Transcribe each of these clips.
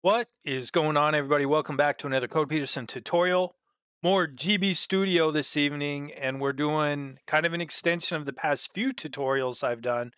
What is going on, everybody? Welcome back to another Code Petersen tutorial. More GB Studio this evening, and we're doing kind of an extension of the past few tutorials I've done.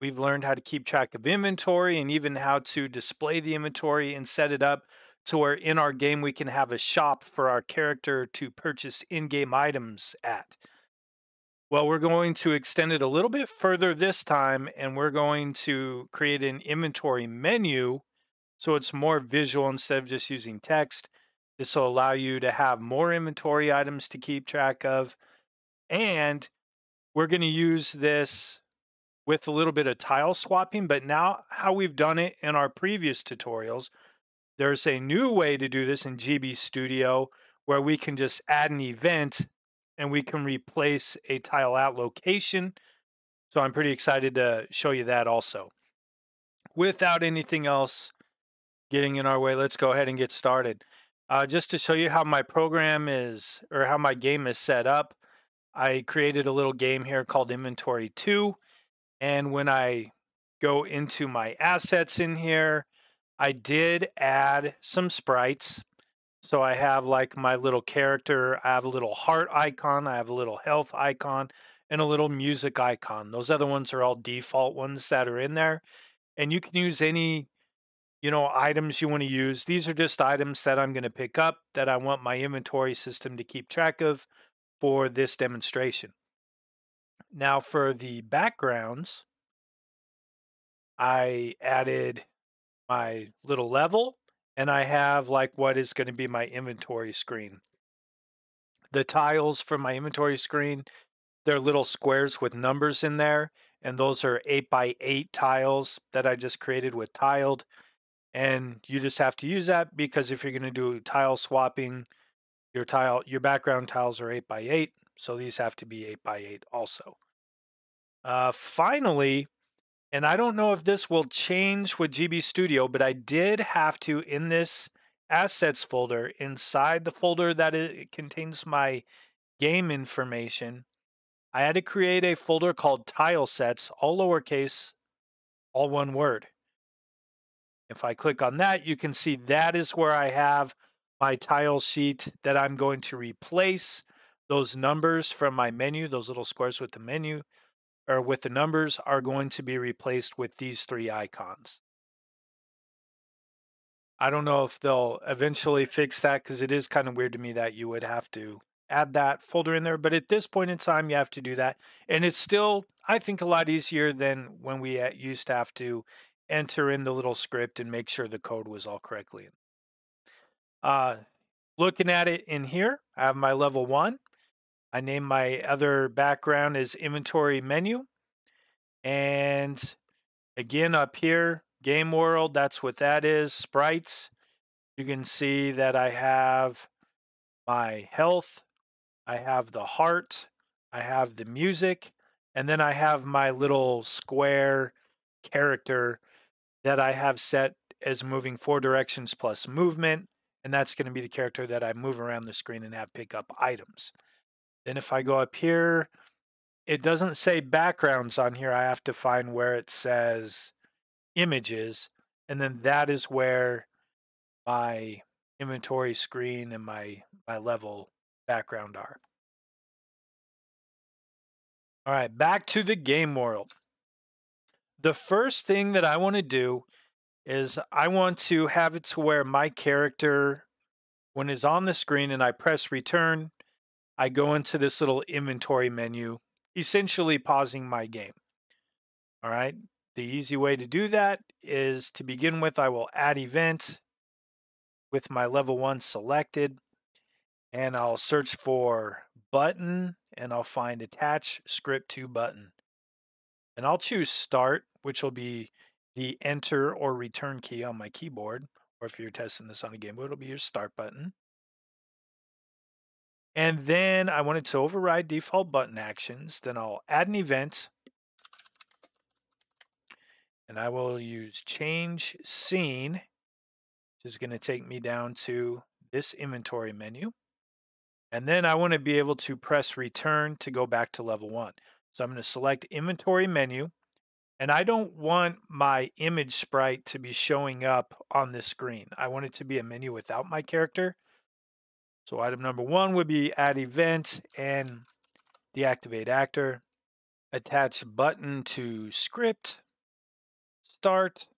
We've learned how to keep track of inventory and even how to display the inventory and set it up to where in our game we can have a shop for our character to purchase in-game items at. Well, we're going to extend it a little bit further this time, and we're going to create an inventory menu so it's more visual instead of just using text. This will allow you to have more inventory items to keep track of. And we're going to use this with a little bit of tile swapping, but now how we've done it in our previous tutorials, there's a new way to do this in GB Studio where we can just add an event and we can replace a tile out location. So I'm pretty excited to show you that also. Without anything else, getting in our way, let's go ahead and get started. Uh, just to show you how my program is, or how my game is set up, I created a little game here called Inventory 2. And when I go into my assets in here, I did add some sprites. So I have like my little character, I have a little heart icon, I have a little health icon, and a little music icon. Those other ones are all default ones that are in there. And you can use any you know, items you want to use. These are just items that I'm going to pick up that I want my inventory system to keep track of for this demonstration. Now for the backgrounds, I added my little level and I have like what is going to be my inventory screen. The tiles for my inventory screen, they're little squares with numbers in there. And those are 8 by 8 tiles that I just created with tiled and you just have to use that because if you're going to do tile swapping your tile your background tiles are 8 by 8 so these have to be 8 by 8 also. Uh, finally and i don't know if this will change with gb studio but i did have to in this assets folder inside the folder that it contains my game information i had to create a folder called tile sets all lowercase all one word if I click on that, you can see that is where I have my tile sheet that I'm going to replace those numbers from my menu, those little squares with the menu or with the numbers are going to be replaced with these three icons. I don't know if they'll eventually fix that because it is kind of weird to me that you would have to add that folder in there. But at this point in time, you have to do that. And it's still, I think, a lot easier than when we uh, used to have to enter in the little script and make sure the code was all correctly. Uh, looking at it in here, I have my level one. I name my other background as inventory menu. And again, up here, game world, that's what that is. Sprites. You can see that I have my health, I have the heart, I have the music, and then I have my little square character that I have set as moving four directions plus movement, and that's going to be the character that I move around the screen and have pick up items. Then if I go up here, it doesn't say backgrounds on here. I have to find where it says images, and then that is where my inventory screen and my, my level background are. All right, back to the game world the first thing that I want to do is I want to have it to where my character, when it's on the screen and I press return, I go into this little inventory menu, essentially pausing my game. All right. The easy way to do that is to begin with, I will add event with my level one selected and I'll search for button and I'll find attach script to button. And I'll choose start which will be the enter or return key on my keyboard, or if you're testing this on a game it'll be your start button. And then I want it to override default button actions. Then I'll add an event. And I will use change scene, which is going to take me down to this inventory menu. And then I want to be able to press return to go back to level one. So I'm going to select inventory menu And I don't want my image sprite to be showing up on this screen. I want it to be a menu without my character. So item number one would be add event and deactivate actor. Attach button to script, start,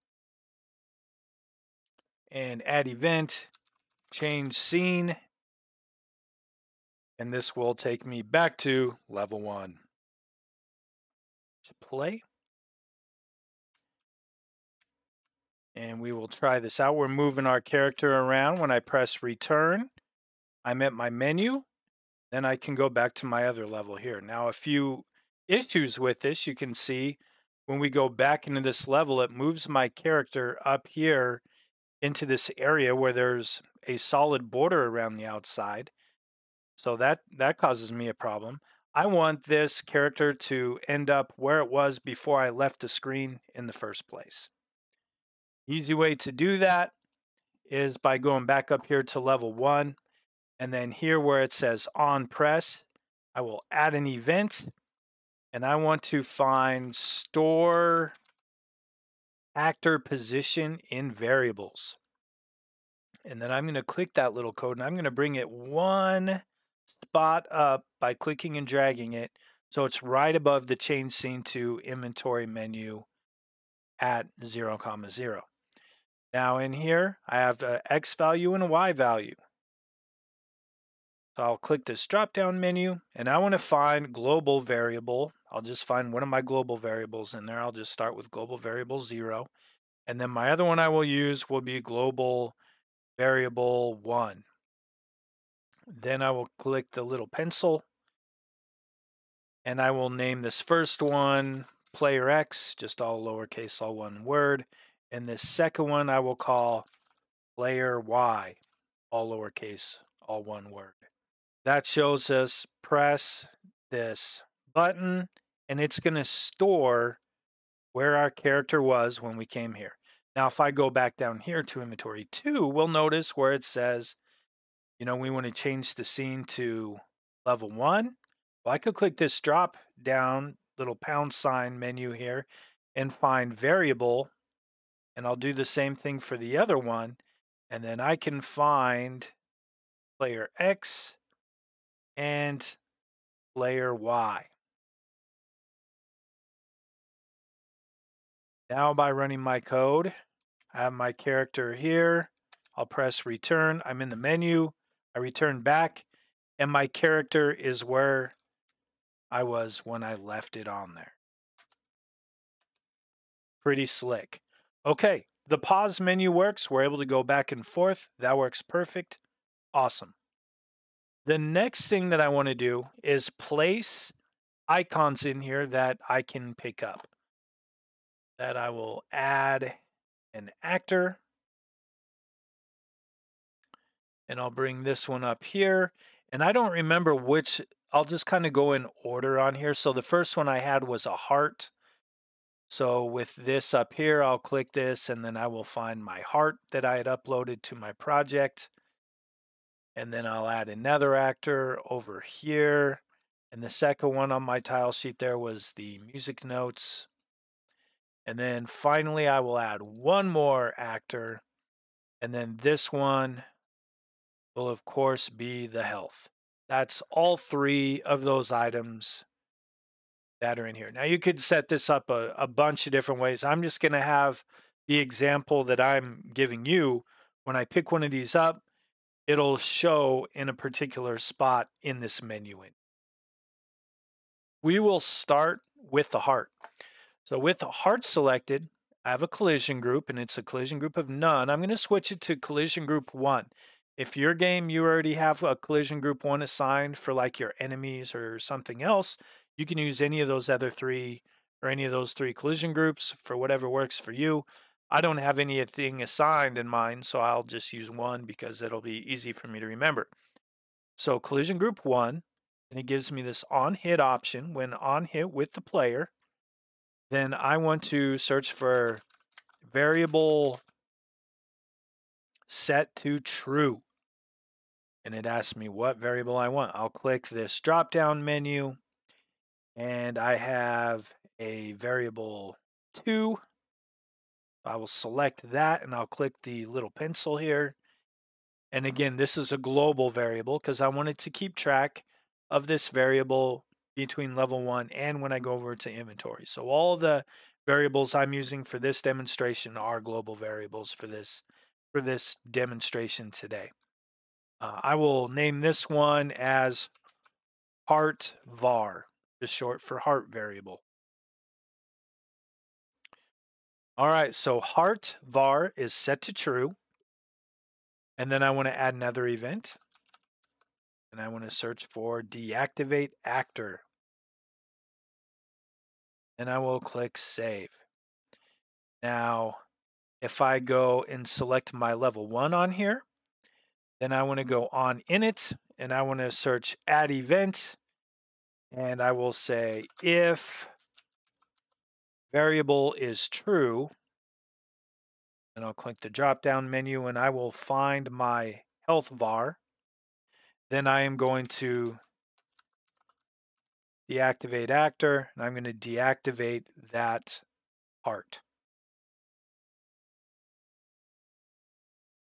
and add event, change scene, and this will take me back to level one. To play. And we will try this out. We're moving our character around. When I press return, I'm at my menu. Then I can go back to my other level here. Now, a few issues with this, you can see when we go back into this level, it moves my character up here into this area where there's a solid border around the outside. So that, that causes me a problem. I want this character to end up where it was before I left the screen in the first place. Easy way to do that is by going back up here to level one. And then here where it says on press, I will add an event. And I want to find store actor position in variables. And then I'm going to click that little code and I'm going to bring it one spot up by clicking and dragging it. So it's right above the change scene to inventory menu at 0, comma 0. Now in here, I have a X value and a Y value. So I'll click this drop down menu and I want to find global variable. I'll just find one of my global variables in there. I'll just start with global variable zero. And then my other one I will use will be global variable one. Then I will click the little pencil and I will name this first one player X, just all lowercase, all one word. And this second one I will call player Y, all lowercase, all one word. That shows us press this button and it's going to store where our character was when we came here. Now, if I go back down here to inventory two, we'll notice where it says you know, we want to change the scene to level one. Well, I could click this drop down little pound sign menu here and find variable. And I'll do the same thing for the other one. And then I can find player X and player Y. Now by running my code, I have my character here. I'll press return. I'm in the menu. I return back, and my character is where I was when I left it on there. Pretty slick. Okay, the pause menu works. We're able to go back and forth. That works perfect. Awesome. The next thing that I want to do is place icons in here that I can pick up. That I will add an actor and I'll bring this one up here. And I don't remember which, I'll just kind of go in order on here. So the first one I had was a heart. So with this up here, I'll click this and then I will find my heart that I had uploaded to my project. And then I'll add another actor over here. And the second one on my tile sheet there was the music notes. And then finally, I will add one more actor. And then this one will of course be the health. That's all three of those items that are in here. Now you could set this up a, a bunch of different ways. I'm just going to have the example that I'm giving you. When I pick one of these up, it'll show in a particular spot in this menu. We will start with the heart. So with the heart selected, I have a collision group and it's a collision group of none. I'm going to switch it to collision group one. If your game you already have a collision group one assigned for like your enemies or something else, you can use any of those other three or any of those three collision groups for whatever works for you. I don't have anything assigned in mine, so I'll just use one because it'll be easy for me to remember. So collision group one, and it gives me this on hit option when on hit with the player. Then I want to search for variable set to true. And it asks me what variable I want. I'll click this drop down menu and I have a variable 2. I will select that and I'll click the little pencil here. And again, this is a global variable because I wanted to keep track of this variable between level 1 and when I go over to inventory. So all the variables I'm using for this demonstration are global variables for this for this demonstration today. Uh, I will name this one as heart var, just short for heart variable. All right, so heart var is set to true. And then I want to add another event. And I want to search for deactivate actor. And I will click save. Now, if I go and select my level one on here, then I want to go on init and I want to search add event. And I will say if variable is true, and I'll click the drop down menu and I will find my health var. Then I am going to deactivate actor and I'm going to deactivate that part.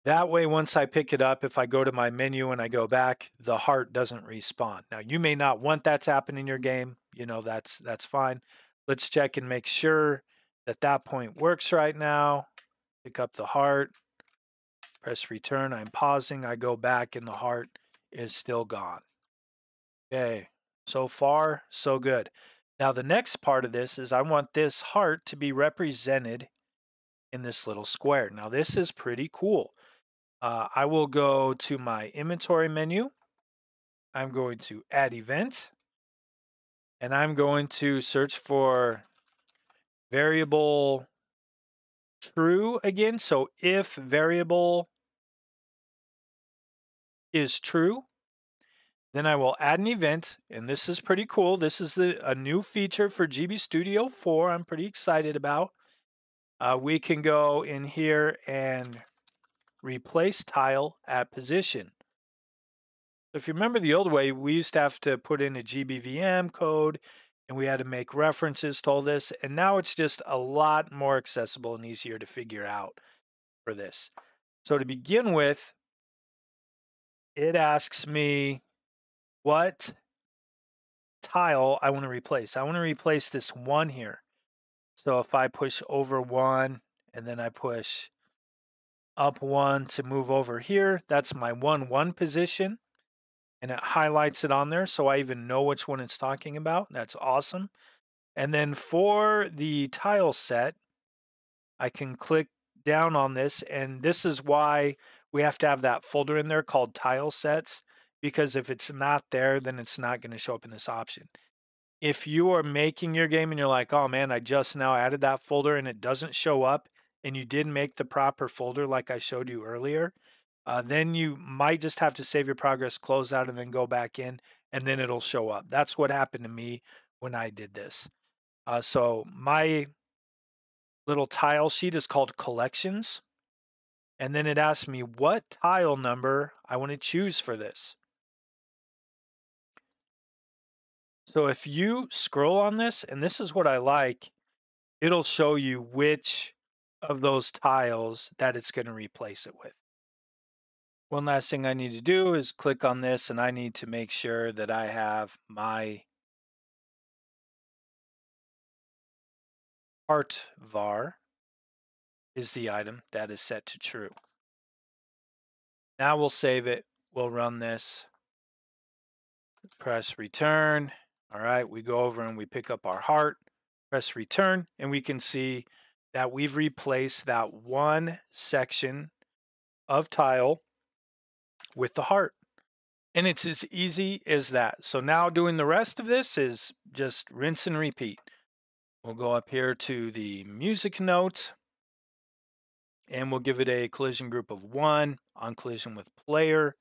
That way, once I pick it up, if I go to my menu and I go back, the heart doesn't respawn. Now, you may not want that to happen in your game. You know, that's that's fine. Let's check and make sure that that point works right now. Pick up the heart, press return. I'm pausing. I go back and the heart is still gone. Okay, so far, so good. Now, the next part of this is I want this heart to be represented in this little square. Now, this is pretty cool. Uh, I will go to my inventory menu. I'm going to add event. And I'm going to search for variable true again. So if variable is true, then I will add an event. And this is pretty cool. This is the, a new feature for GB Studio 4 I'm pretty excited about. Uh, we can go in here and replace tile at position. If you remember the old way, we used to have to put in a GBVM code and we had to make references to all this. And now it's just a lot more accessible and easier to figure out for this. So to begin with, it asks me what tile I want to replace. I want to replace this one here. So if I push over one and then I push up one to move over here. That's my 1, 1 position. And it highlights it on there so I even know which one it's talking about. That's awesome. And then for the tile set, I can click down on this. And this is why we have to have that folder in there called tile sets. Because if it's not there, then it's not going to show up in this option. If you are making your game and you're like, oh man, I just now added that folder and it doesn't show up, and you didn't make the proper folder like I showed you earlier, uh, then you might just have to save your progress, close out, and then go back in, and then it'll show up. That's what happened to me when I did this. Uh, so my little tile sheet is called collections. And then it asks me what tile number I want to choose for this. So if you scroll on this, and this is what I like, it'll show you which of those tiles that it's going to replace it with. One last thing I need to do is click on this and I need to make sure that I have my heart var is the item that is set to true. Now we'll save it. We'll run this. Press return. All right, we go over and we pick up our heart. Press return and we can see that we've replaced that one section of tile with the heart. And it's as easy as that. So now doing the rest of this is just rinse and repeat. We'll go up here to the music note and we'll give it a collision group of one on collision with player.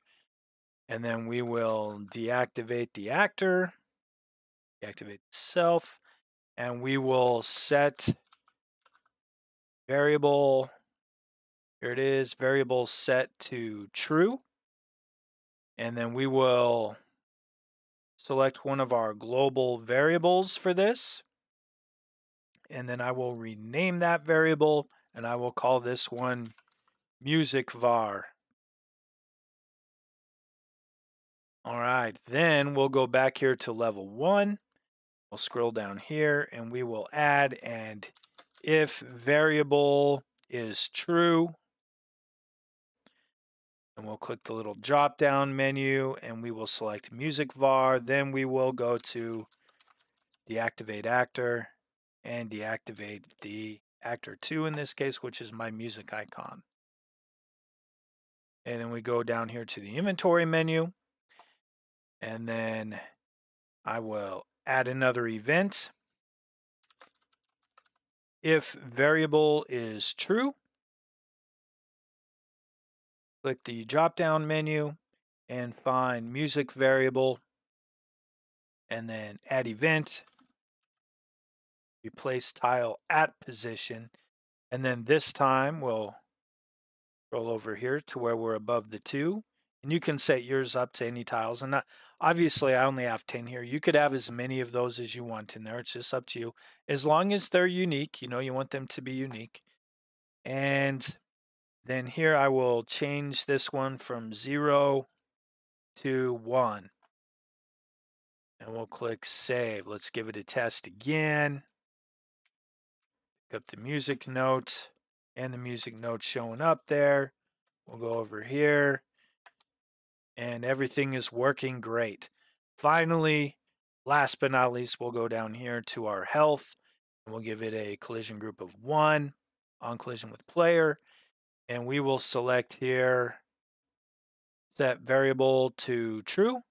And then we will deactivate the actor, deactivate self, and we will set variable, here it is, variable set to true. And then we will select one of our global variables for this. and then I will rename that variable and I will call this one music var. All right, then we'll go back here to level one. We'll scroll down here and we will add and if variable is true, and we'll click the little drop down menu and we will select music var. Then we will go to deactivate actor and deactivate the actor 2 in this case, which is my music icon. And then we go down here to the inventory menu and then I will add another event. If variable is true, click the drop down menu and find music variable and then add event, replace tile at position. And then this time we'll roll over here to where we're above the two and you can set yours up to any tiles and obviously I only have 10 here. You could have as many of those as you want in there. It's just up to you. As long as they're unique, you know, you want them to be unique. And then here I will change this one from 0 to 1. And we'll click save. Let's give it a test again. Pick up the music note and the music note showing up there. We'll go over here and everything is working great. Finally, last but not least, we'll go down here to our health and we'll give it a collision group of one on collision with player. And we will select here set variable to true.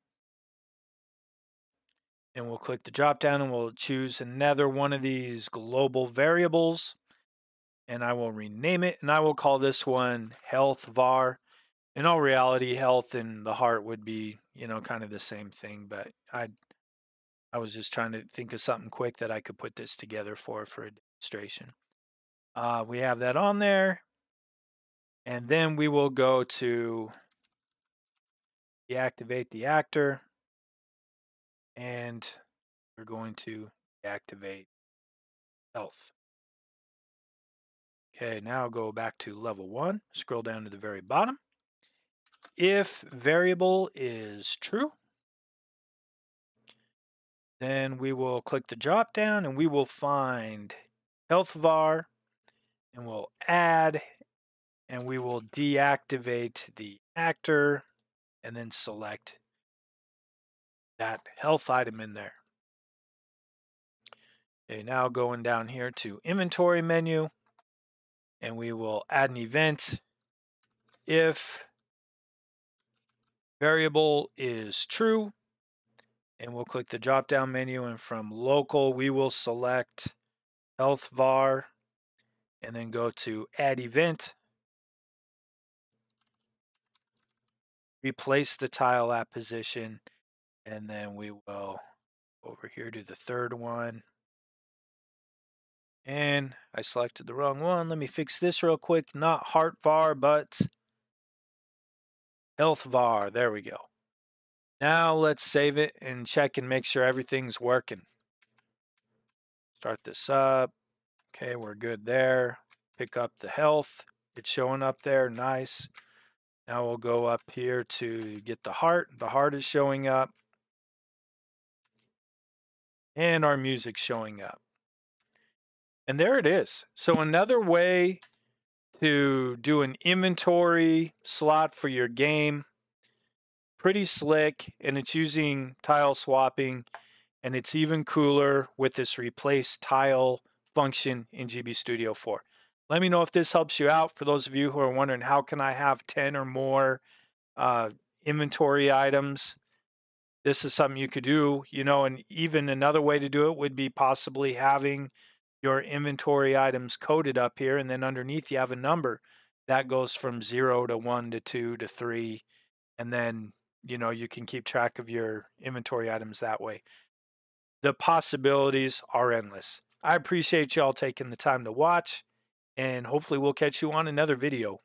And we'll click the drop down and we'll choose another one of these global variables. And I will rename it and I will call this one health var in all reality, health and the heart would be, you know, kind of the same thing. But I, I was just trying to think of something quick that I could put this together for for a demonstration. Uh, we have that on there, and then we will go to deactivate the actor, and we're going to deactivate health. Okay, now go back to level one, scroll down to the very bottom if variable is true, then we will click the drop down and we will find health var and we'll add and we will deactivate the actor and then select that health item in there. Okay, now going down here to inventory menu and we will add an event if variable is true. And we'll click the drop down menu and from local we will select health var and then go to add event. Replace the tile at position and then we will over here do the third one. And I selected the wrong one. Let me fix this real quick. Not heart var, but Health var, there we go. Now let's save it and check and make sure everything's working. Start this up. Okay, we're good there. Pick up the health. It's showing up there, nice. Now we'll go up here to get the heart. The heart is showing up. And our music showing up. And there it is. So another way to do an inventory slot for your game. Pretty slick, and it's using tile swapping, and it's even cooler with this replace tile function in GB Studio 4. Let me know if this helps you out. For those of you who are wondering, how can I have 10 or more uh, inventory items? This is something you could do, you know, and even another way to do it would be possibly having your inventory items coded up here. And then underneath you have a number that goes from zero to one to two to three. And then, you know, you can keep track of your inventory items that way. The possibilities are endless. I appreciate y'all taking the time to watch and hopefully we'll catch you on another video.